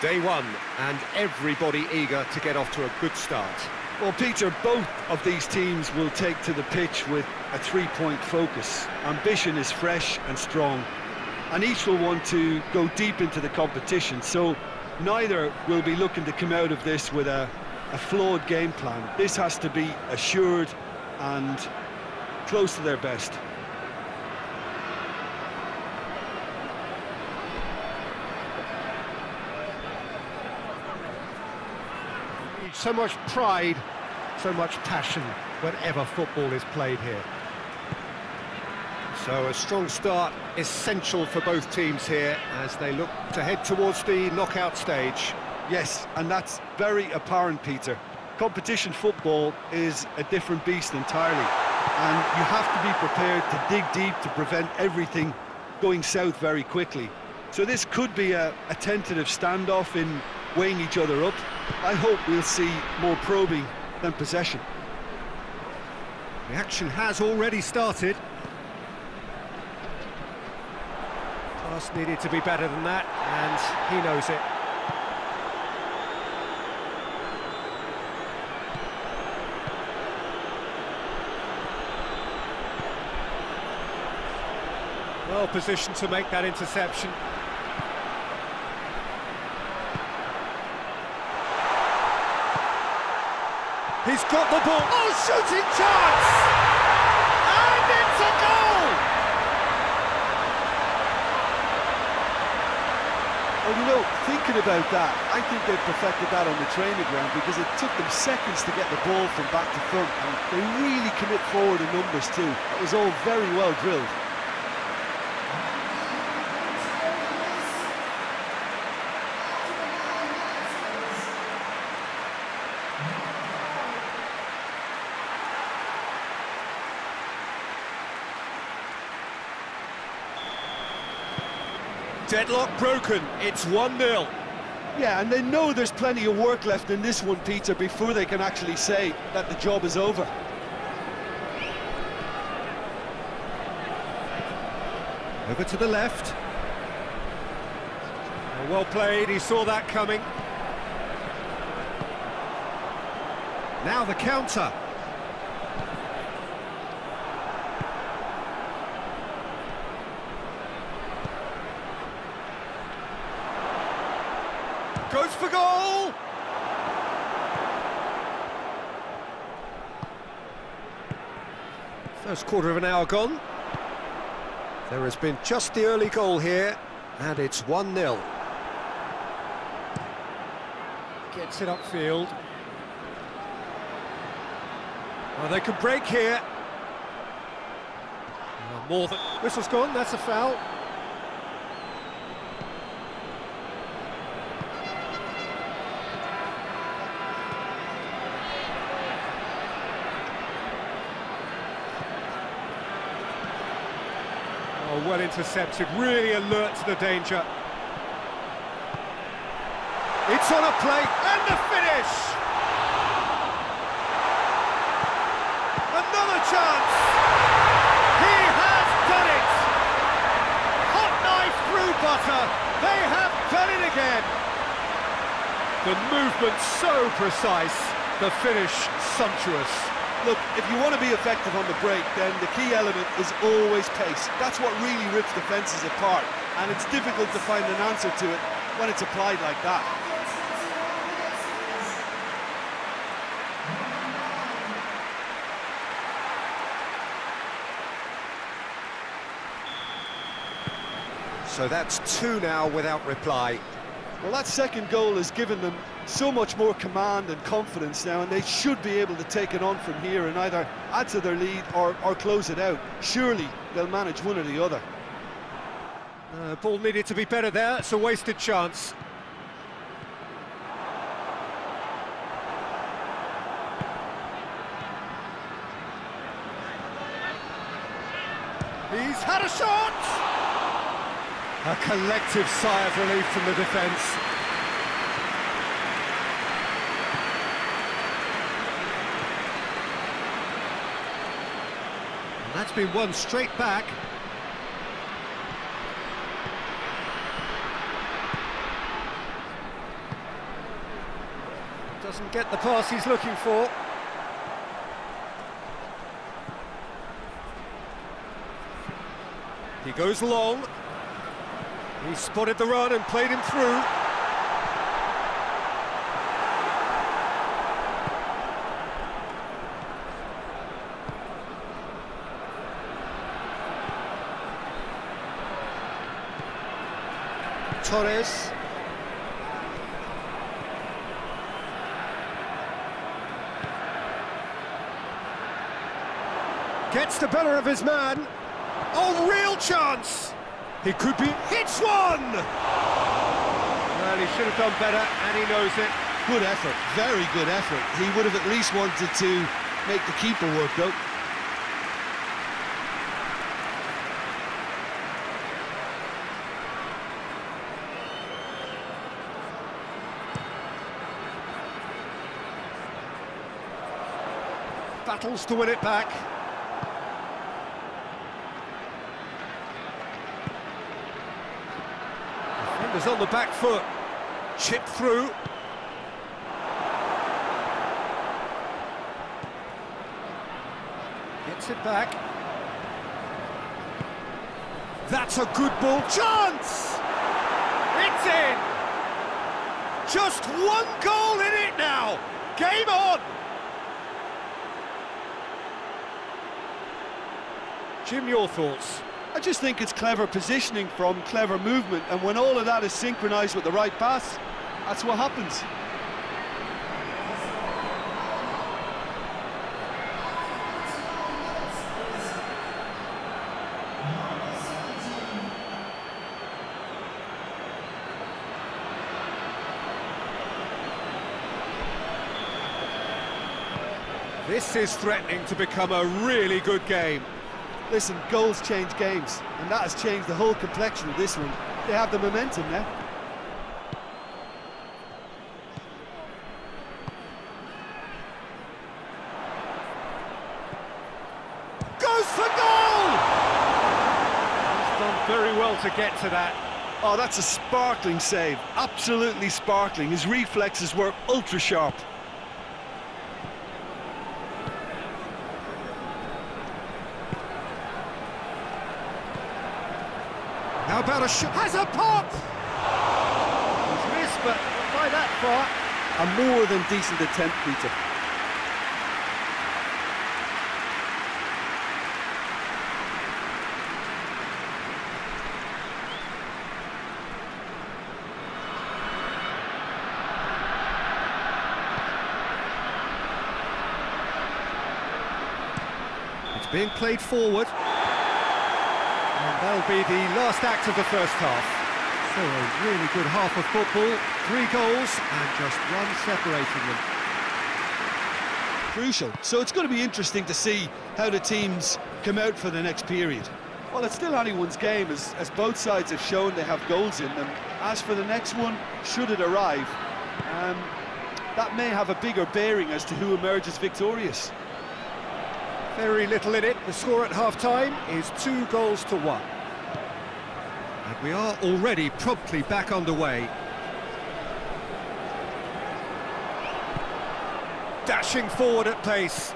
Day one, and everybody eager to get off to a good start. Well, Peter, both of these teams will take to the pitch with a three-point focus. Ambition is fresh and strong, and each will want to go deep into the competition, so neither will be looking to come out of this with a, a flawed game plan. This has to be assured and close to their best. So much pride, so much passion whenever football is played here. So a strong start essential for both teams here as they look to head towards the knockout stage. Yes, and that's very apparent, Peter. Competition football is a different beast entirely, and you have to be prepared to dig deep to prevent everything going south very quickly. So this could be a, a tentative standoff in weighing each other up. I hope we'll see more probing than possession. The action has already started. Pass needed to be better than that, and he knows it. Well positioned to make that interception. He's got the ball. Oh, shooting chance! And it's a goal! Well, you know, thinking about that, I think they've perfected that on the training ground because it took them seconds to get the ball from back to front, and they really commit forward in numbers too. It was all very well drilled. Deadlock broken, it's 1-0. Yeah, and they know there's plenty of work left in this one, Peter, before they can actually say that the job is over. Over to the left. Oh, well played, he saw that coming. Now the counter. Goes for goal! First quarter of an hour gone. There has been just the early goal here, and it's 1-0. Gets it upfield. Well, they could break here. More than... Whistle's gone, that's a foul. Well intercepted, really alert to the danger. It's on a plate, and the finish! Another chance! He has done it! Hot knife through butter, they have done it again! The movement so precise, the finish sumptuous. Look, if you want to be effective on the break, then the key element is always pace. That's what really rips defences apart, and it's difficult to find an answer to it when it's applied like that. So that's two now without reply. Well, that second goal has given them so much more command and confidence now, and they should be able to take it on from here and either add to their lead or, or close it out. Surely they'll manage one or the other. Uh, ball needed to be better there, it's a wasted chance. He's had a shot! A collective sigh of relief from the defence. That's been won straight back. Doesn't get the pass he's looking for. He goes long. He spotted the run and played him through. Torres. Gets the better of his man. Oh, real chance! He could be... Hits one! Well, he should have done better, and he knows it. Good effort, very good effort. He would have at least wanted to make the keeper work, though. Battles to win it back. Defenders on the back foot. Chip through. Gets it back. That's a good ball. Chance! It's in! Just one goal in it now! Game on! Jim, your thoughts? I just think it's clever positioning from clever movement, and when all of that is synchronised with the right pass, that's what happens. This is threatening to become a really good game. Listen, goals change games, and that has changed the whole complexion of this one. They have the momentum now. Goes for goal! He's done very well to get to that. Oh, that's a sparkling save. Absolutely sparkling. His reflexes were ultra How about a shot? Has a pop! He's missed, but by that far. A more than decent attempt, Peter. It's being played forward. And that'll be the last act of the first half. So a really good half of football, three goals and just one separating them. Crucial. So it's going to be interesting to see how the teams come out for the next period. Well, it's still anyone's game, as, as both sides have shown they have goals in them. As for the next one, should it arrive, um, that may have a bigger bearing as to who emerges victorious. Very little in it. The score at half-time is two goals to one. We are already promptly back underway. Dashing forward at pace.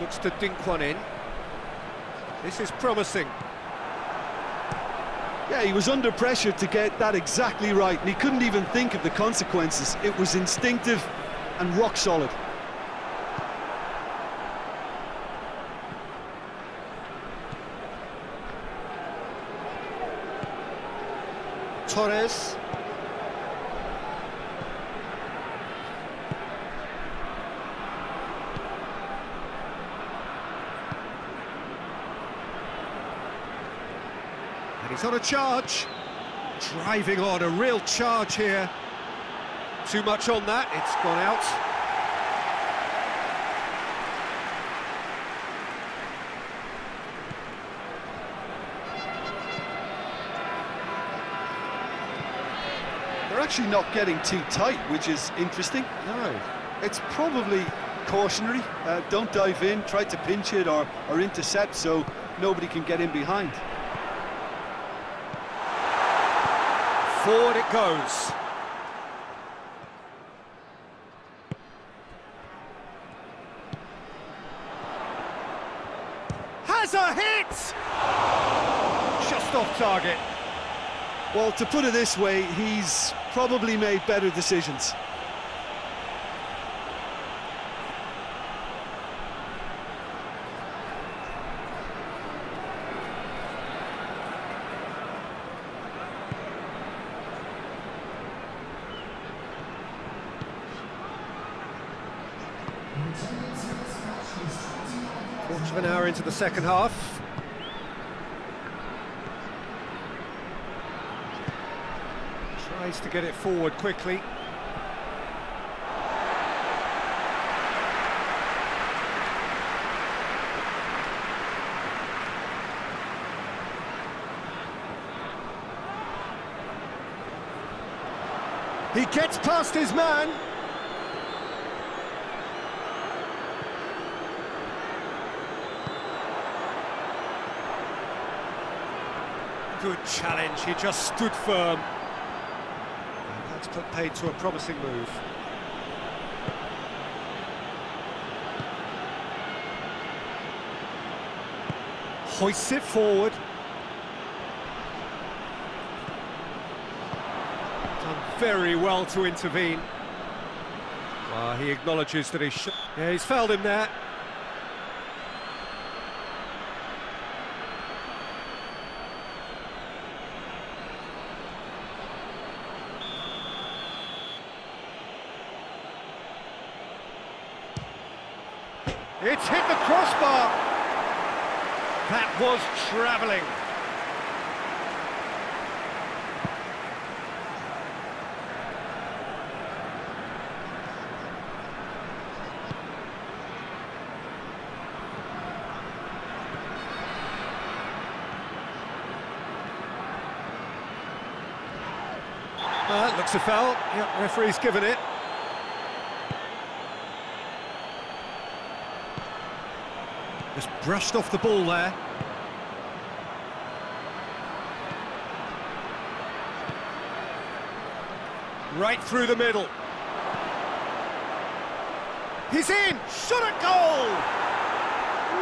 Looks to dink one in. This is promising. Yeah, he was under pressure to get that exactly right, and he couldn't even think of the consequences. It was instinctive and rock solid. Torres. And he's on a charge. Driving on, a real charge here. Too much on that, it's gone out. actually not getting too tight, which is interesting. No, it's probably cautionary. Uh, don't dive in, try to pinch it or, or intercept so nobody can get in behind. Forward it goes. Has a hit! Just off target. Well, to put it this way, he's probably made better decisions. Quarter of an hour into the second half. Tries to get it forward quickly. He gets past his man. Good challenge, he just stood firm. That's put paid to a promising move. Hoists it forward. Done very well to intervene. Well, he acknowledges that he should... Yeah, he's fouled him there. It's hit the crossbar. That was travelling. Well, looks a foul. Yep, referee's given it. Just brushed off the ball there. Right through the middle. He's in! Shot at goal!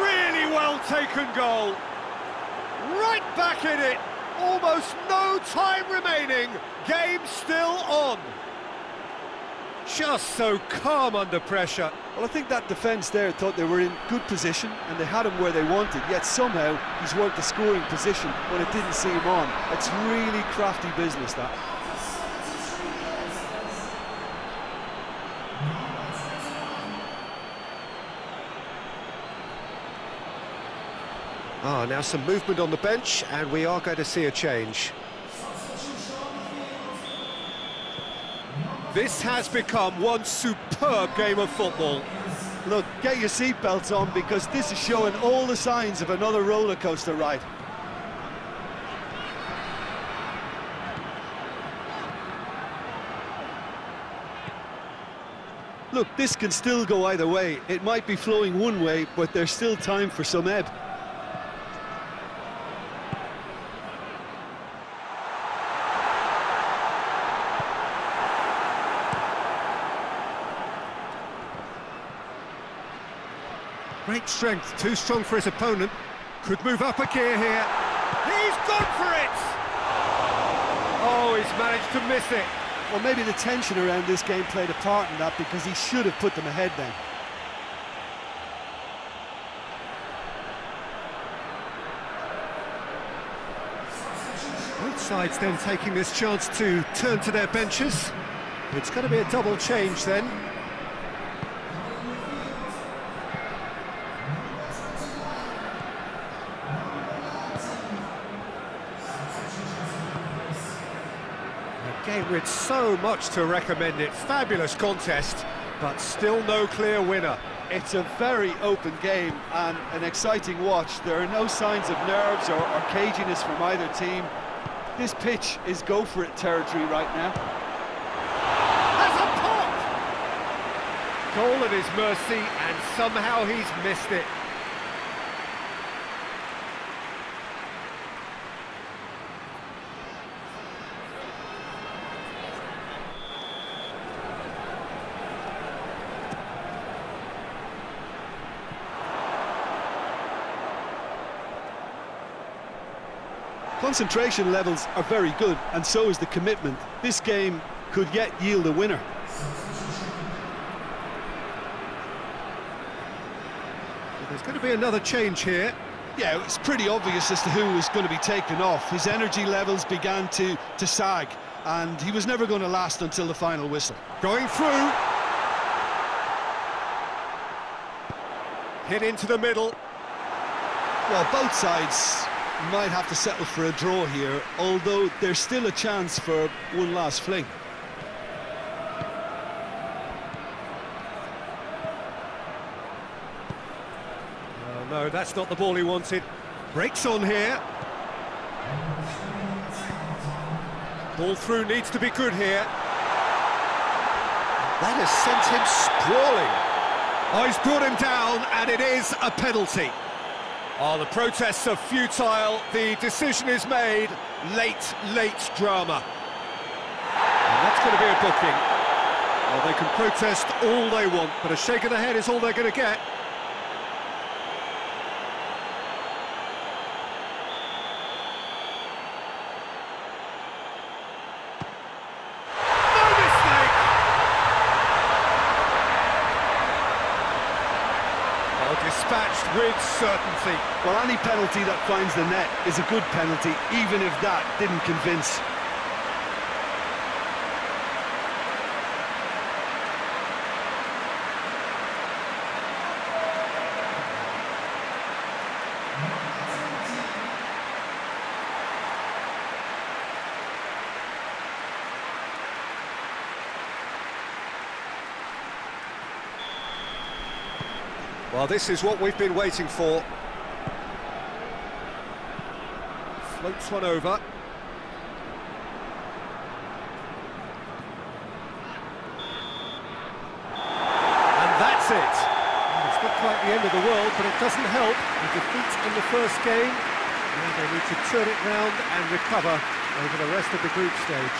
Really well taken goal. Right back in it. Almost no time remaining. Game still on. Just so calm under pressure. Well, I think that defence there thought they were in good position and they had him where they wanted, yet somehow he's worked the scoring position when it didn't see him on. It's really crafty business, that. Ah, now some movement on the bench, and we are going to see a change. This has become one superb game of football. Look, get your seatbelts on because this is showing all the signs of another roller coaster ride. Look, this can still go either way. It might be flowing one way, but there's still time for some ebb. Great strength, too strong for his opponent. Could move up a gear here. He's gone for it! Oh, he's managed to miss it. Well, maybe the tension around this game played a part in that because he should have put them ahead then. Both sides then taking this chance to turn to their benches. It's going to be a double change then. With so much to recommend it. Fabulous contest, but still no clear winner. It's a very open game and an exciting watch. There are no signs of nerves or, or caginess from either team. This pitch is go-for-it territory right now. Has a pop! Goal at his mercy, and somehow he's missed it. Concentration levels are very good, and so is the commitment. This game could yet yield a winner. There's going to be another change here. Yeah, it's pretty obvious as to who was going to be taken off. His energy levels began to, to sag, and he was never going to last until the final whistle. Going through. Hit into the middle. Well, both sides might have to settle for a draw here, although there's still a chance for one last fling. Oh, no, that's not the ball he wanted. Breaks on here. Ball through needs to be good here. That has sent him sprawling. Oh, he's brought him down, and it is a penalty. Oh, the protests are futile. The decision is made. Late, late drama. And that's going to be a booking. Well, they can protest all they want, but a shake of the head is all they're going to get. No mistake! Well, dispatched with certainty. Well, any penalty that finds the net is a good penalty, even if that didn't convince. Well, this is what we've been waiting for. Floats one over. And that's it. It's not quite the end of the world, but it doesn't help. The defeat in the first game. Now they need to turn it round and recover over the rest of the group stage.